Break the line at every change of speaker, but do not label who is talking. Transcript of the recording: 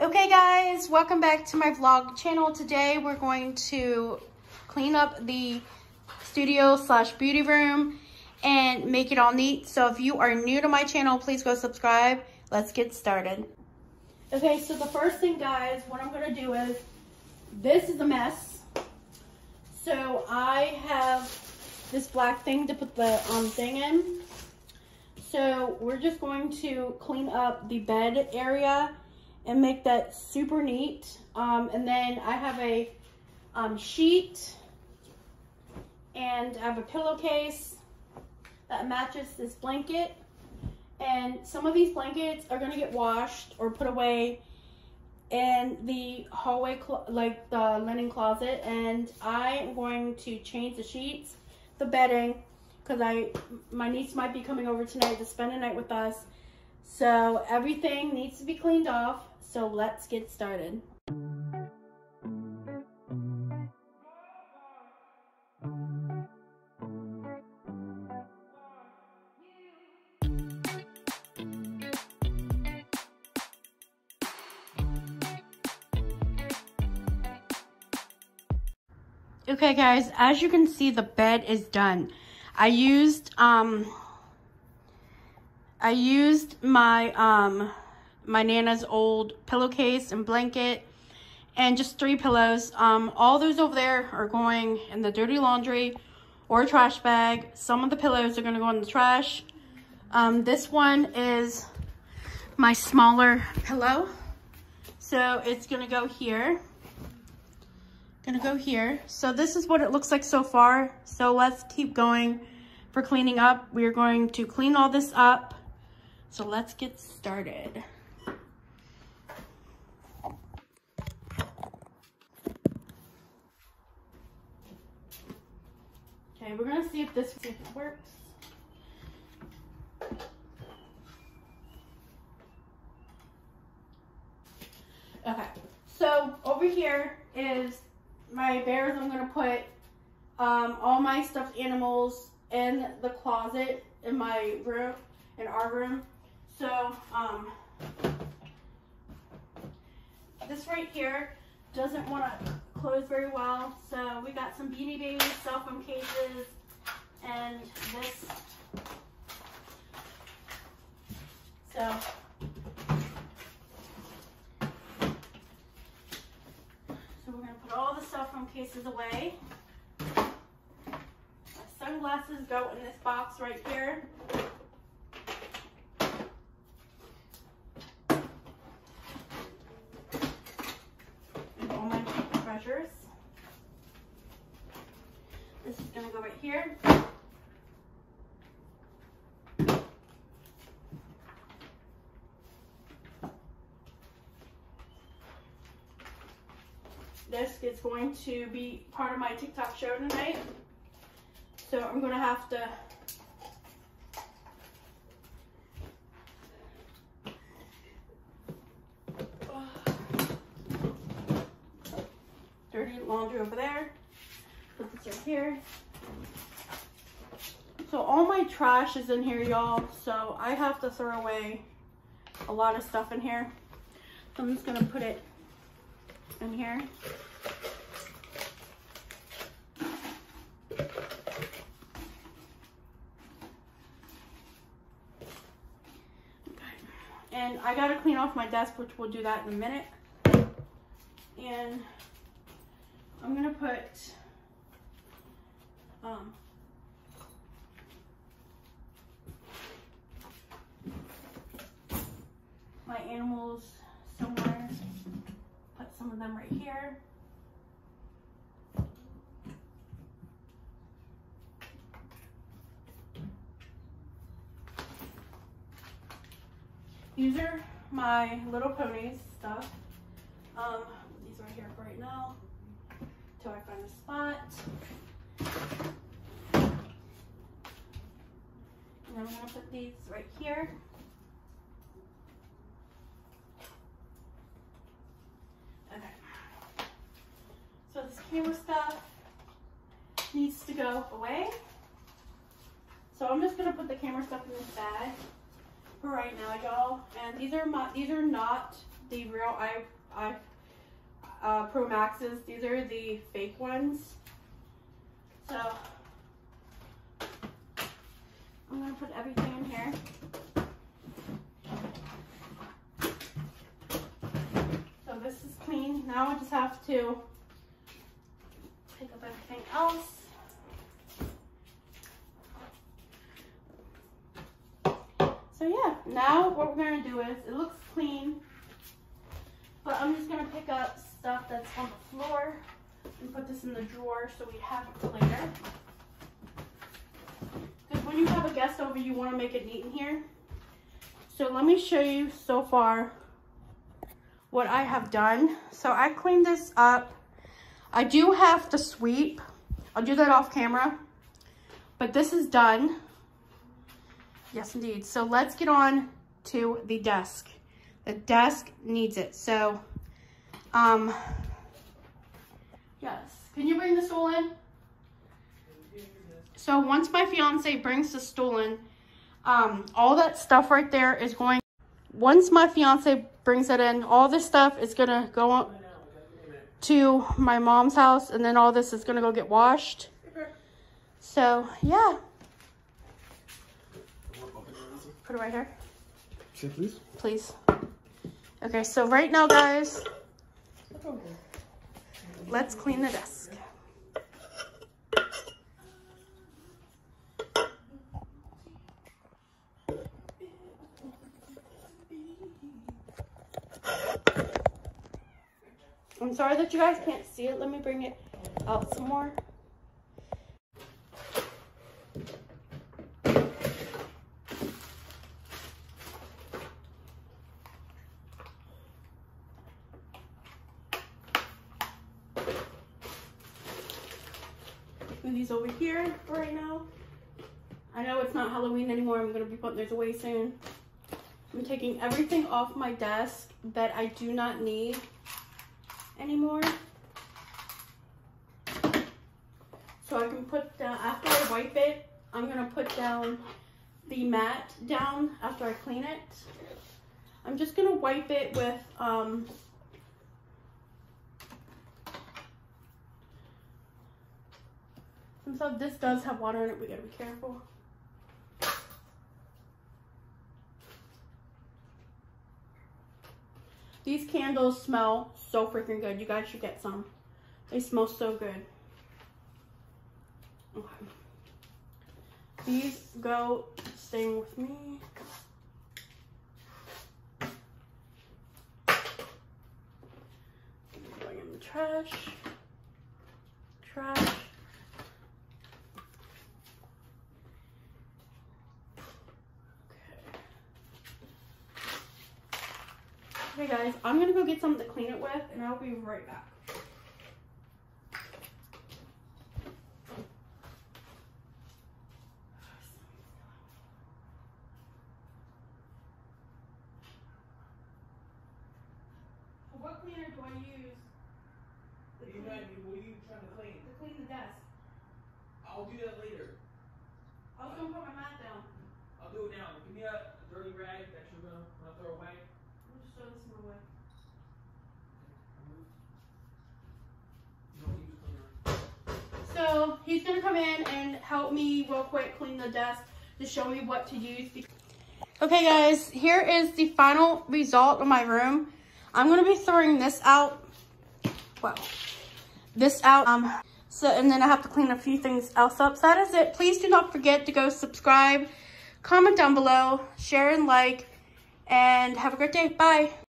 Okay guys, welcome back to my vlog channel. Today we're going to clean up the studio slash beauty room and make it all neat. So if you are new to my channel, please go subscribe. Let's get started. Okay, so the first thing guys, what I'm gonna do is, this is a mess. So I have this black thing to put the um, thing in. So we're just going to clean up the bed area and make that super neat. Um, and then I have a um, sheet and I have a pillowcase that matches this blanket. And some of these blankets are gonna get washed or put away in the hallway, like the linen closet. And I am going to change the sheets, the bedding, because I my niece might be coming over tonight to spend the night with us. So everything needs to be cleaned off. So let's get started. Okay guys, as you can see, the bed is done. I used, um, I used my, um, my Nana's old pillowcase and blanket and just three pillows. Um, all those over there are going in the dirty laundry or trash bag. Some of the pillows are gonna go in the trash. Um, this one is my smaller pillow. So it's gonna go here. Gonna go here. So this is what it looks like so far. So let's keep going for cleaning up. We are going to clean all this up. So let's get started. We're gonna see if this if works. Okay, so over here is my bears. I'm gonna put um, all my stuffed animals in the closet in my room, in our room. So um, this right here doesn't want to close very well. So we got some Beanie Babies cell phone cases and this. So So we're gonna put all the cell phone cases away. My sunglasses go in this box right here. And all my treasures. This is gonna go right here. This is going to be part of my TikTok show tonight. So I'm gonna have to dirty laundry over there. This right here. So all my trash is in here, y'all. So I have to throw away a lot of stuff in here. So I'm just gonna put it in here. And I gotta clean off my desk, which we'll do that in a minute. And I'm gonna put um, my animals somewhere. Put some of them right here. These are my little ponies stuff. Um, these are here for right now till I find a spot. And then I'm gonna put these right here. Okay. So this camera stuff needs to go away. So I'm just gonna put the camera stuff in this bag for right now, y'all. And these are my these are not the real i i uh, Pro Maxes. These are the fake ones. So I'm gonna put everything in here. So this is clean. Now I just have to pick up everything else. So yeah, now what we're gonna do is, it looks clean, but I'm just gonna pick up stuff that's on the floor and put this in the drawer so we have it for later. Because when you have a guest over, you wanna make it neat in here. So let me show you so far what I have done. So I cleaned this up. I do have to sweep. I'll do that off camera. But this is done. Yes, indeed. So let's get on to the desk. The desk needs it. So, um, yes. Can you bring the stool in? So once my fiance brings the stool in, um, all that stuff right there is going, once my fiance brings it in, all this stuff is going to go to my mom's house and then all this is going to go get washed. So, yeah. Put it right here.
Please.
Please. Okay, so right now, guys, let's clean the desk. I'm sorry that you guys can't see it. Let me bring it out some more. Over here for right now. I know it's not Halloween anymore. I'm going to be putting these away soon. I'm taking everything off my desk that I do not need anymore. So I can put down, after I wipe it, I'm going to put down the mat down after I clean it. I'm just going to wipe it with um, Since so this does have water in it, we gotta be careful. These candles smell so freaking good. You guys should get some. They smell so good. Okay. These go staying with me. Going in the trash. Trash. Okay guys, I'm gonna go get something to clean it with and I'll be right back. What cleaner do I use?
What you trying to, what are you trying to clean?
To clean the desk.
I'll do that later.
I was gonna put my mat down.
I'll do it now. Give me a dirty rag that you're gonna, gonna throw away.
Let me just throw this one away.
You don't use cleaner.
So he's gonna come in and help me real quick clean the desk to show me what to use. Okay guys, here is the final result of my room. I'm gonna be throwing this out. Well, this out. Um, so, and then I have to clean a few things else up. So that is it. Please do not forget to go subscribe, comment down below, share and like, and have a great day. Bye.